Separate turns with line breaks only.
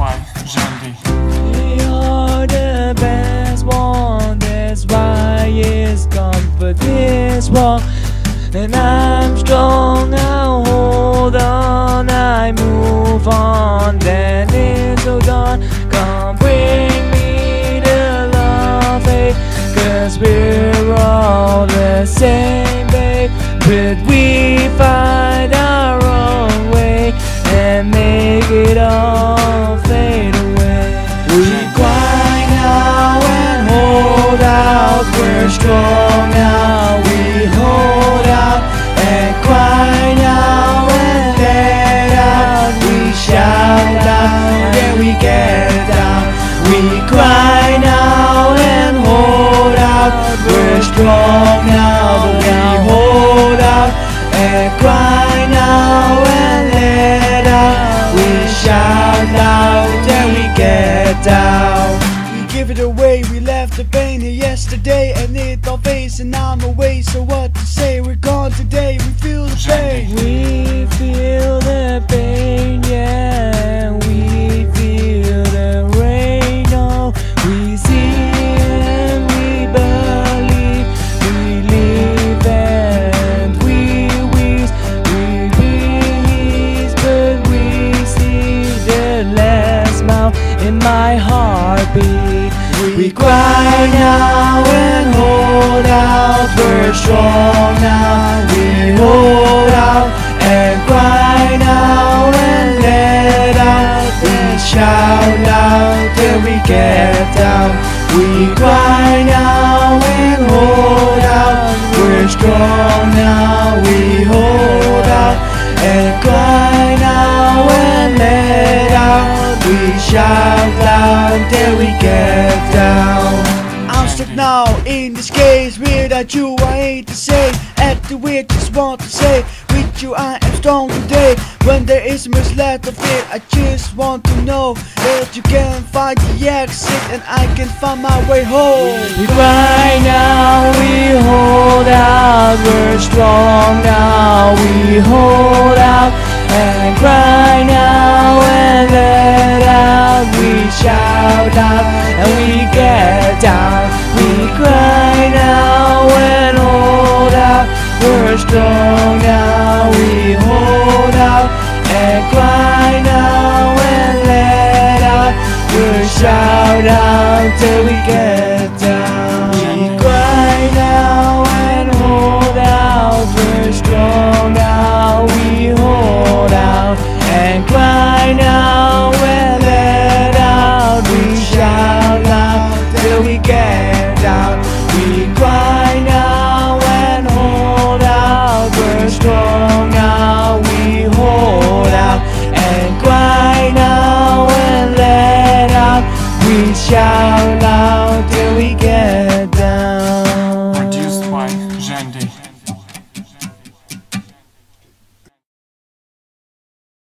why Jandy.
You're the best one, that's why it's come for this one. And I'm strong, I'll hold on, I move on, then it's all gone. Come bring me the love, babe, cause we're all the same, babe. But we strong now, but we hold out and cry now and let out. We shout out, then we get down.
We give it away, we left the pain here yesterday and it all fades and I'm away. So what to say? We're gone today, we feel
in my heartbeat. We cry now and hold out. We're strong now. We hold out and cry now and let out. We shout out till we get down. We cry now and hold out. We're strong now. We hold out and cry shout loud till we get down.
I'm stuck now in this case without you I hate to say At the weird just want to say With you I am strong today. When there is much left of it I just want to know That you can find the exit And I can find my way home.
We cry now, we hold out, we're strong now, we hold out and cry cry now and let out, we shout out till we get down. We cry now and hold out, we're strong now, we hold out and cry now and let out, we shout out till we get down. We cry now and hold out, we're strong. Andy.